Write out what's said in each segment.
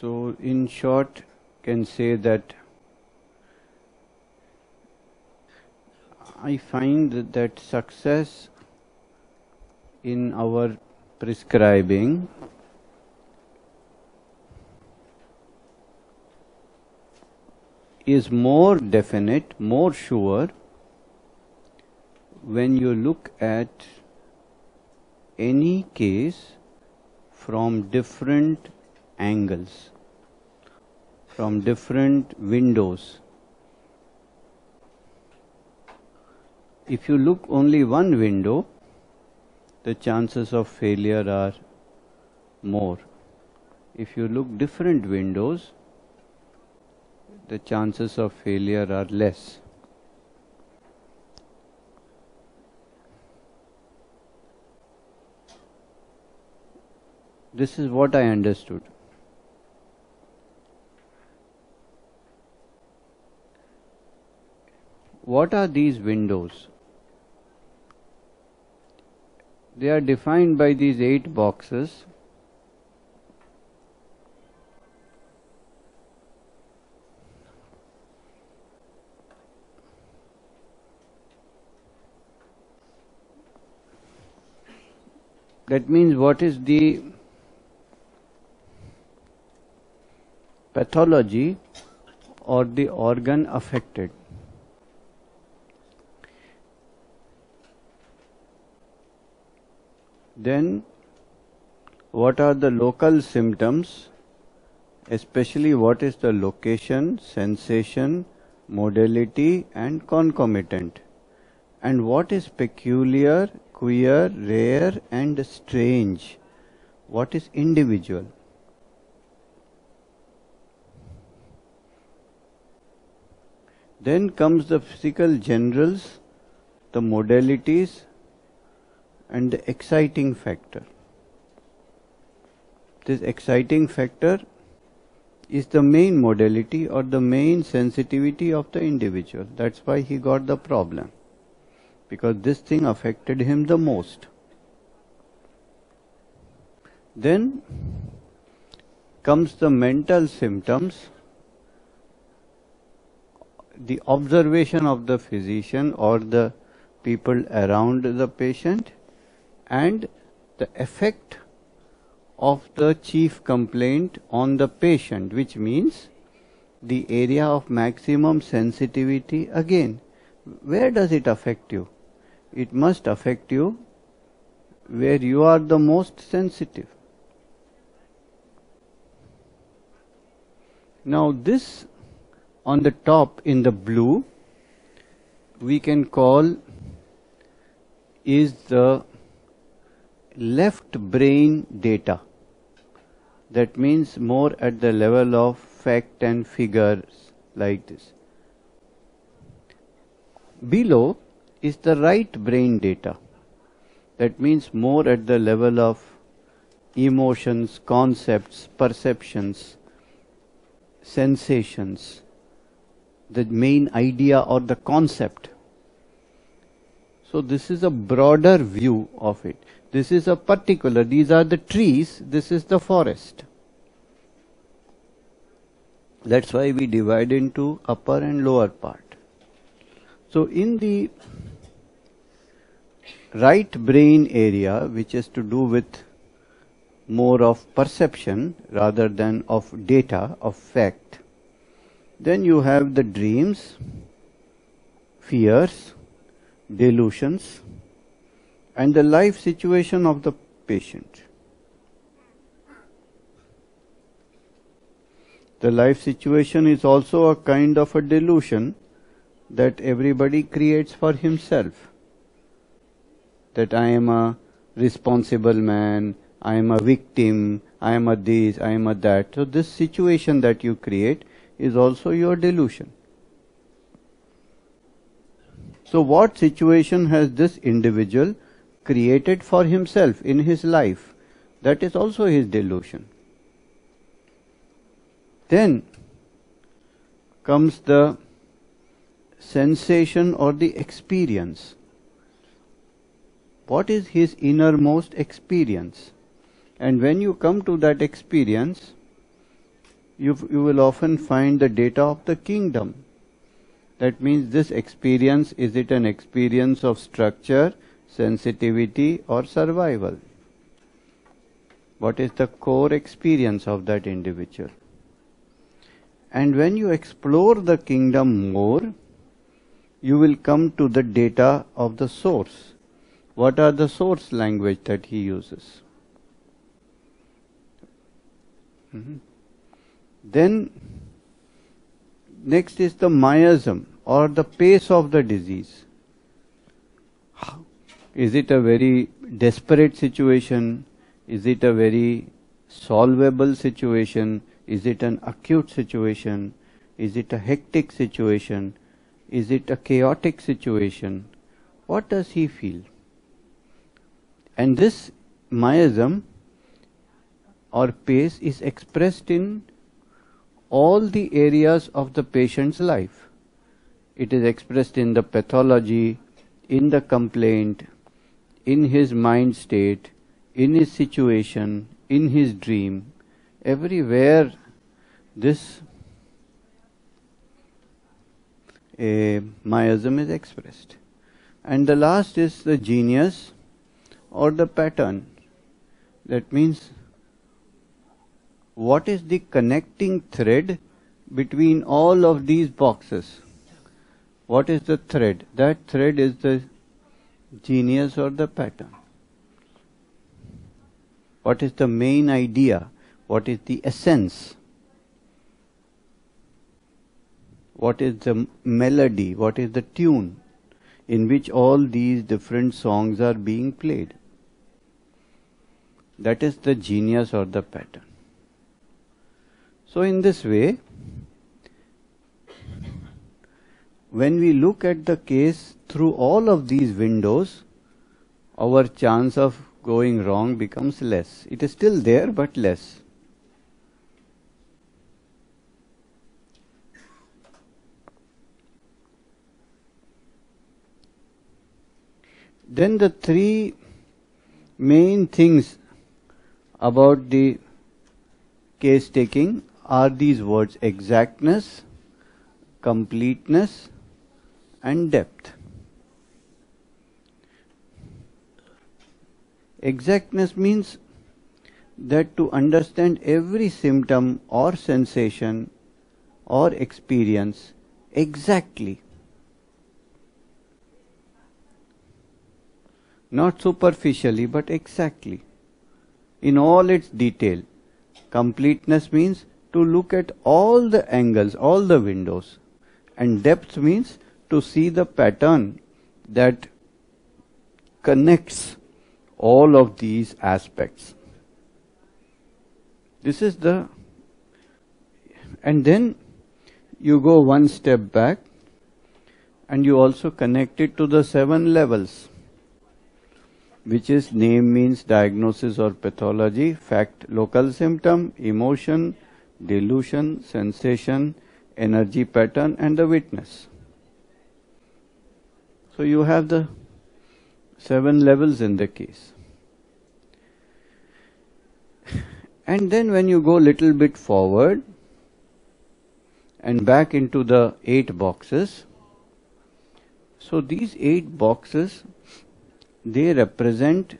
So, in short, can say that I find that success in our prescribing is more definite, more sure when you look at any case from different angles, from different windows. If you look only one window, the chances of failure are more. If you look different windows, the chances of failure are less. This is what I understood. What are these windows? They are defined by these eight boxes. That means what is the pathology or the organ affected. Then what are the local symptoms, especially what is the location, sensation, modality and concomitant and what is peculiar, queer, rare and strange, what is individual. Then comes the physical generals, the modalities and the exciting factor. This exciting factor is the main modality or the main sensitivity of the individual. That's why he got the problem. Because this thing affected him the most. Then comes the mental symptoms, the observation of the physician or the people around the patient and the effect of the chief complaint on the patient, which means the area of maximum sensitivity again. Where does it affect you? It must affect you where you are the most sensitive. Now this on the top in the blue we can call is the left brain data. That means more at the level of fact and figures like this. Below is the right brain data. That means more at the level of emotions, concepts, perceptions, sensations, the main idea or the concept. So this is a broader view of it. This is a particular, these are the trees, this is the forest. That's why we divide into upper and lower part. So in the right brain area, which is to do with more of perception rather than of data, of fact, then you have the dreams, fears, delusions, and the life situation of the patient. The life situation is also a kind of a delusion that everybody creates for himself. That I am a responsible man, I am a victim, I am a this, I am a that. So this situation that you create is also your delusion. So what situation has this individual created for himself in his life? That is also his delusion. Then comes the sensation or the experience. What is his innermost experience? And when you come to that experience, you, you will often find the data of the kingdom. That means this experience, is it an experience of structure, sensitivity or survival? What is the core experience of that individual? And when you explore the kingdom more, you will come to the data of the source. What are the source language that he uses? Mm-hmm. Then, next is the miasm or the pace of the disease. Is it a very desperate situation? Is it a very solvable situation? Is it an acute situation? Is it a hectic situation? Is it a chaotic situation? What does he feel? And this miasm or pace is expressed in all the areas of the patient's life. It is expressed in the pathology, in the complaint, in his mind state, in his situation, in his dream. Everywhere this miasm is expressed. And the last is the genius or the pattern. That means what is the connecting thread between all of these boxes? What is the thread? That thread is the genius or the pattern. What is the main idea? What is the essence? what is the melody, what is the tune in which all these different songs are being played. That is the genius or the pattern. So, in this way, when we look at the case through all of these windows, our chance of going wrong becomes less. It is still there, but less. Then the three main things about the case taking are these words exactness, completeness, and depth. Exactness means that to understand every symptom or sensation or experience exactly not superficially but exactly, in all its detail. Completeness means to look at all the angles, all the windows, and depth means to see the pattern that connects all of these aspects. This is the, and then you go one step back and you also connect it to the seven levels which is name means diagnosis or pathology, fact local symptom, emotion, delusion, sensation, energy pattern and the witness. So you have the seven levels in the case. And then when you go little bit forward and back into the eight boxes, so these eight boxes they represent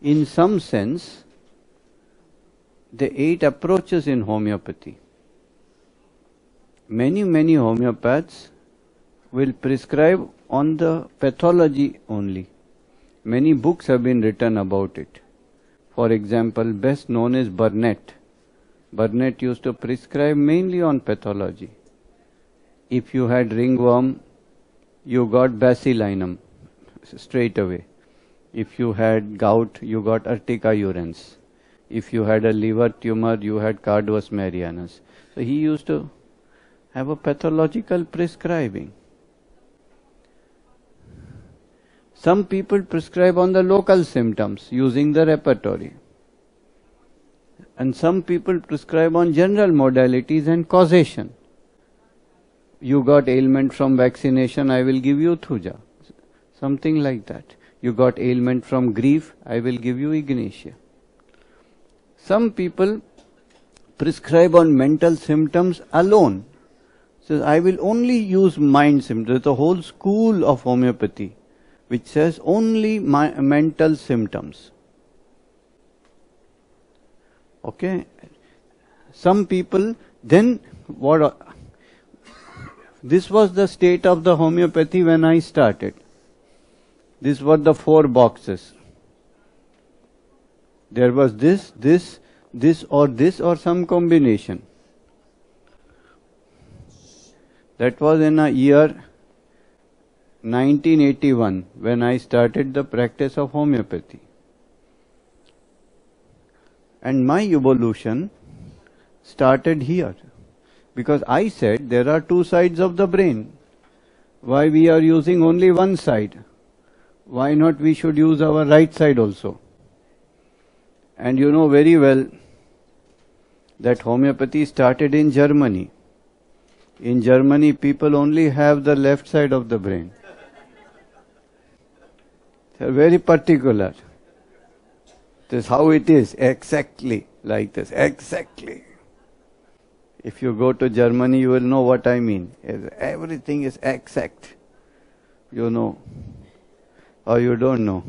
in some sense the eight approaches in homeopathy. Many, many homeopaths will prescribe on the pathology only. Many books have been written about it. For example, best known is Burnett. Burnett used to prescribe mainly on pathology. If you had ringworm, you got Bacillinum straight away. If you had gout, you got urtica urens. If you had a liver tumor, you had Carduus marianus. So he used to have a pathological prescribing. Some people prescribe on the local symptoms using the repertory. And some people prescribe on general modalities and causation. You got ailment from vaccination, I will give you thuja. Something like that. You got ailment from grief, I will give you ignatia. Some people prescribe on mental symptoms alone. Says, I will only use mind symptoms. There's a whole school of homeopathy which says only my, mental symptoms. Okay? Some people, then what? Uh, this was the state of the homeopathy when I started. These were the four boxes. There was this, this, this or this or some combination. That was in a year 1981 when I started the practice of homeopathy. And my evolution started here. Because I said there are two sides of the brain. Why we are using only one side? Why not we should use our right side also? And you know very well that homeopathy started in Germany. In Germany, people only have the left side of the brain. They are very particular. This is how it is, exactly like this, exactly. If you go to Germany, you will know what I mean. Everything is exact. You know. Or you don't know.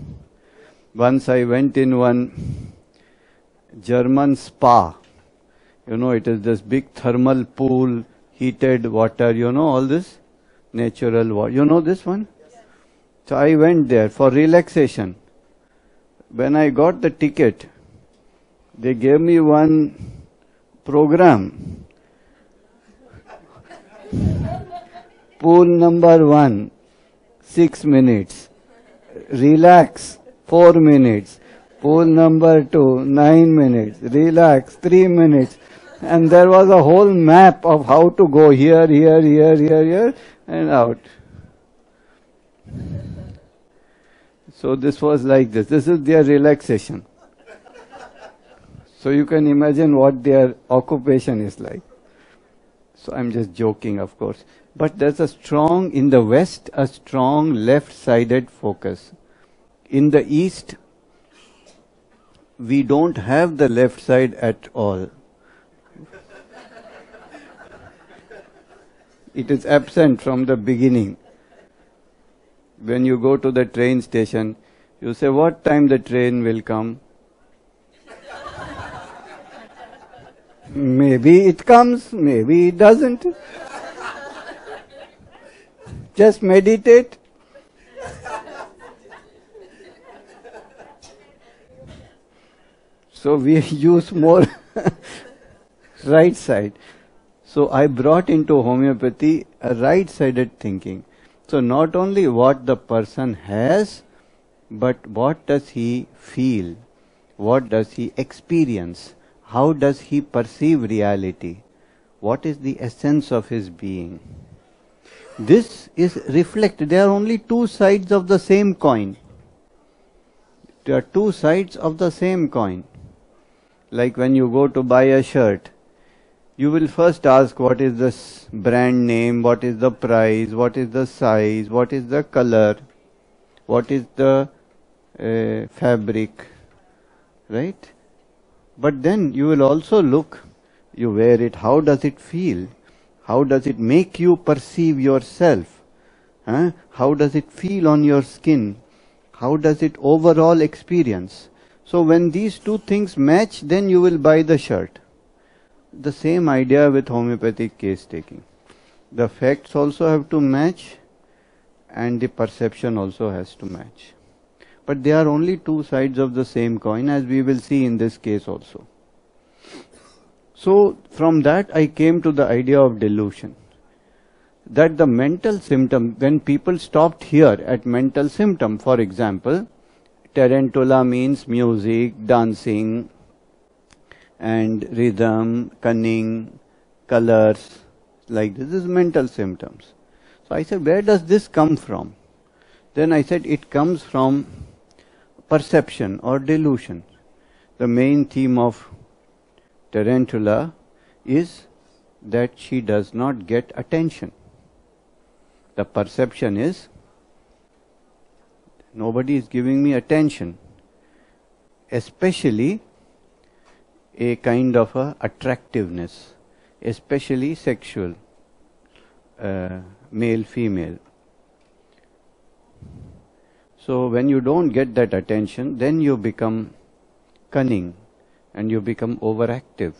Once I went in one German spa. You know, it is this big thermal pool, heated water, you know, all this natural water. You know this one? So I went there for relaxation. When I got the ticket, they gave me one program. Pool number one, six minutes. Relax, four minutes. Pool number two, nine minutes. Relax, three minutes. And there was a whole map of how to go here, here, here, here, here, and out. So this was like this. This is their relaxation. So you can imagine what their occupation is like. So I'm just joking, of course. But there's a strong, in the West, a strong left-sided focus. In the East, we don't have the left side at all. it is absent from the beginning. When you go to the train station, you say, What time the train will come? maybe it comes, maybe it doesn't. Just meditate. So we use more right side. So I brought into homeopathy a right-sided thinking. So not only what the person has, but what does he feel? What does he experience? How does he perceive reality? What is the essence of his being? This is reflected. There are only two sides of the same coin. There are two sides of the same coin. Like when you go to buy a shirt, you will first ask what is the brand name, what is the price, what is the size, what is the color, what is the uh, fabric, right? But then you will also look, you wear it, how does it feel? How does it make you perceive yourself? Huh? How does it feel on your skin? How does it overall experience? So when these two things match, then you will buy the shirt. The same idea with homeopathic case taking. The facts also have to match and the perception also has to match. But they are only two sides of the same coin as we will see in this case also. So from that I came to the idea of delusion. That the mental symptom, when people stopped here at mental symptom, for example, Tarantula means music, dancing, and rhythm, cunning, colors, like this. this is mental symptoms. So I said, where does this come from? Then I said, it comes from perception or delusion. The main theme of Tarantula is that she does not get attention. The perception is Nobody is giving me attention. Especially a kind of a attractiveness, especially sexual, uh, male, female. So when you don't get that attention, then you become cunning and you become overactive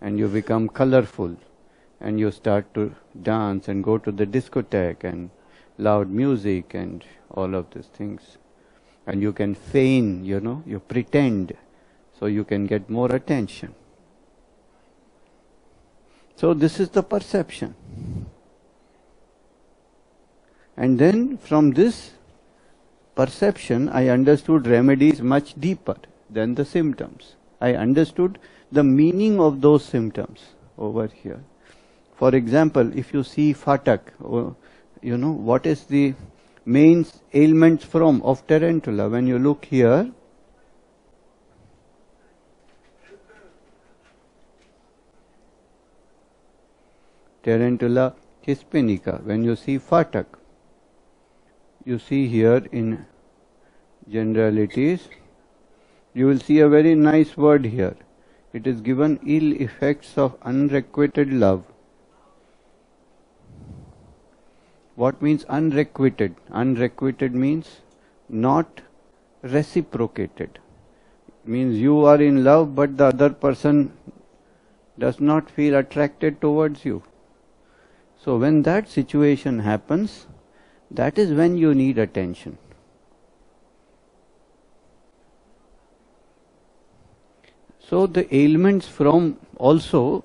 and you become colorful and you start to dance and go to the discotheque and loud music and all of these things. And you can feign, you know, you pretend so you can get more attention. So this is the perception. And then from this perception, I understood remedies much deeper than the symptoms. I understood the meaning of those symptoms over here. For example, if you see Phatak, oh, you know, what is the main ailments from of tarantula? When you look here, Tarantula hispanica. When you see Phatak, you see here in generalities, you will see a very nice word here. It is given ill effects of unrequited love. What means unrequited? Unrequited means not reciprocated. Means you are in love but the other person does not feel attracted towards you. So when that situation happens, that is when you need attention. So the ailments from also,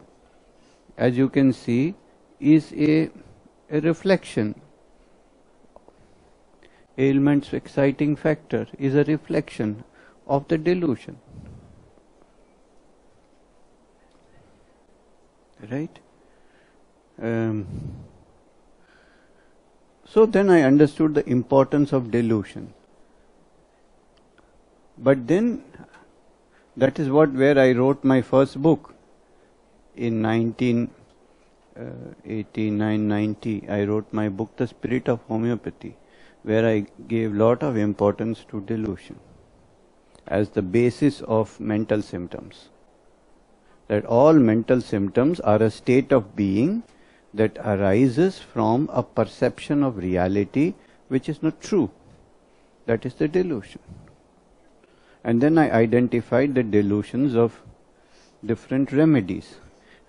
as you can see, is a, a reflection. Ailments exciting factor is a reflection of the delusion. Right? Um, so then I understood the importance of delusion. But then that is what where I wrote my first book in 1989-90. Uh, I wrote my book, The Spirit of Homeopathy, where I gave lot of importance to delusion as the basis of mental symptoms. That all mental symptoms are a state of being that arises from a perception of reality which is not true. That is the delusion. And then I identified the delusions of different remedies.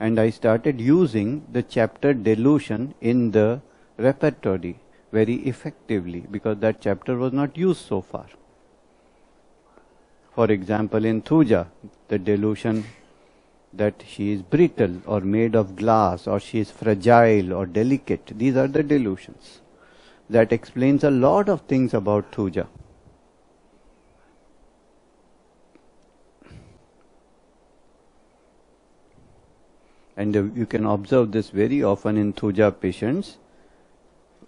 And I started using the chapter delusion in the repertory very effectively because that chapter was not used so far. For example, in Thuja, the delusion that she is brittle or made of glass or she is fragile or delicate. These are the delusions. That explains a lot of things about Thuja. And uh, you can observe this very often in Thuja patients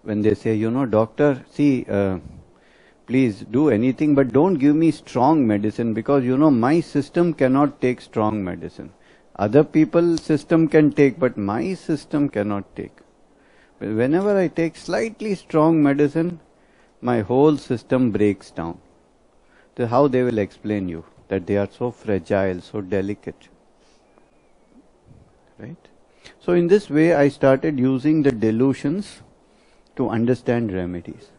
when they say, you know, doctor, see, uh, please do anything, but don't give me strong medicine because, you know, my system cannot take strong medicine. Other people's system can take, but my system cannot take. Whenever I take slightly strong medicine, my whole system breaks down. So how they will explain you that they are so fragile, so delicate. Right? So in this way I started using the delusions to understand remedies.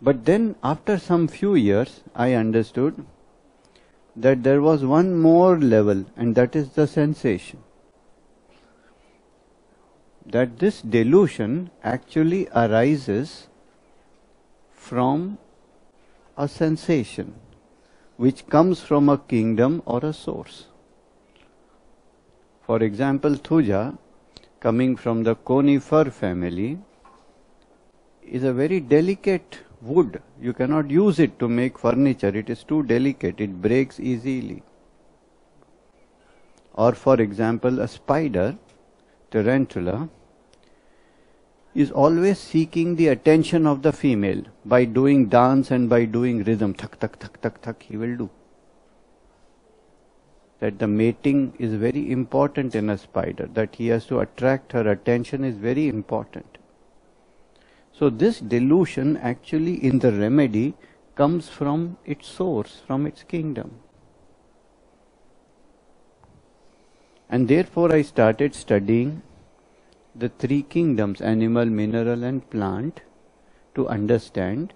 But then after some few years I understood that there was one more level and that is the sensation. That this delusion actually arises from a sensation which comes from a kingdom or a source. For example, Thuja, coming from the conifer family, is a very delicate wood. You cannot use it to make furniture. It is too delicate. It breaks easily. Or for example, a spider, tarantula, is always seeking the attention of the female by doing dance and by doing rhythm. Thak, thak, thak, thak, thak, he will do. That the mating is very important in a spider, that he has to attract her attention is very important. So this delusion actually in the remedy comes from its source, from its kingdom. And therefore I started studying the three kingdoms, animal, mineral and plant, to understand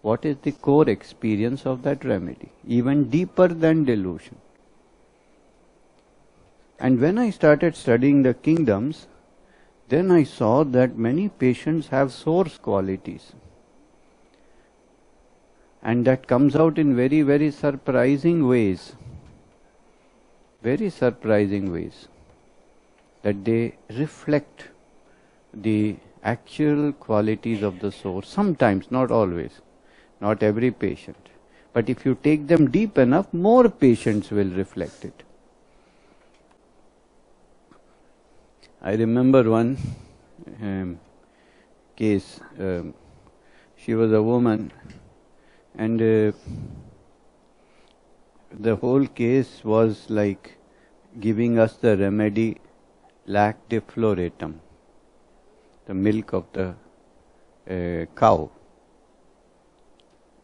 what is the core experience of that remedy, even deeper than delusion. And when I started studying the kingdoms, then I saw that many patients have source qualities. And that comes out in very, very surprising ways. Very surprising ways. That they reflect the actual qualities of the source. Sometimes, not always. Not every patient. But if you take them deep enough, more patients will reflect it. I remember one um, case. Um, she was a woman, and uh, the whole case was like giving us the remedy Lac defloratum, the milk of the uh, cow.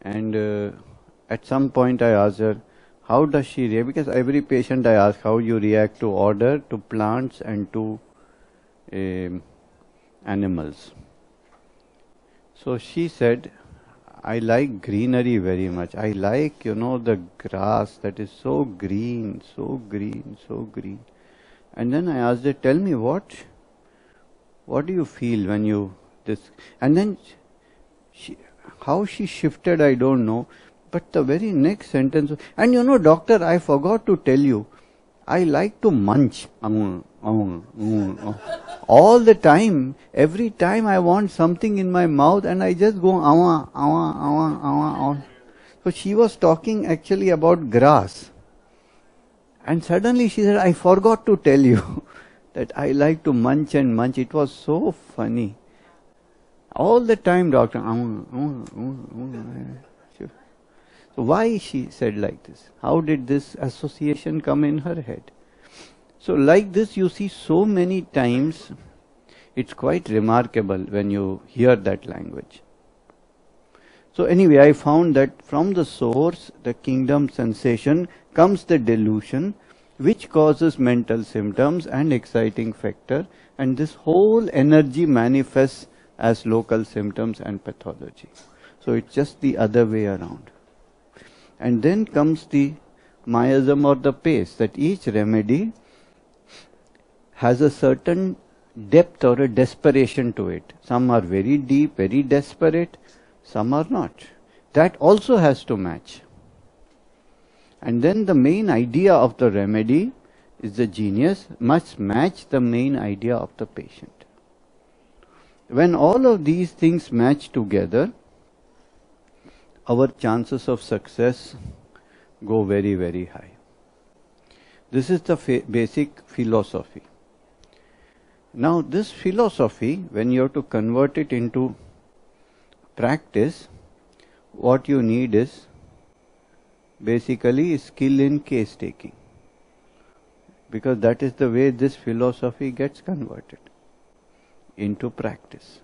And uh, at some point I asked her, how does she react? Because every patient I ask how you react to order, to plants and to Um, animals. So she said, I like greenery very much. I like, you know, the grass that is so green, so green, so green. And then I asked her, tell me what, what do you feel when you this? And then she, how she shifted, I don't know. But the very next sentence, and you know, doctor, I forgot to tell you, I like to munch. Oh. All the time, every time I want something in my mouth and I just go awa, awa, awa, awa, awa. So she was talking actually about grass. And suddenly she said, I forgot to tell you that I like to munch and munch. It was so funny. All the time, doctor. So why she said like this? How did this association come in her head? So like this you see so many times, it's quite remarkable when you hear that language. So anyway, I found that from the source, the kingdom sensation, comes the delusion, which causes mental symptoms and exciting factor, and this whole energy manifests as local symptoms and pathology. So it's just the other way around. And then comes the miasm or the pace that each remedy has a certain depth or a desperation to it. Some are very deep, very desperate, some are not. That also has to match. And then the main idea of the remedy is the genius must match the main idea of the patient. When all of these things match together, our chances of success go very, very high. This is the basic philosophy. Now, this philosophy, when you have to convert it into practice, what you need is basically skill in case taking. Because that is the way this philosophy gets converted into practice.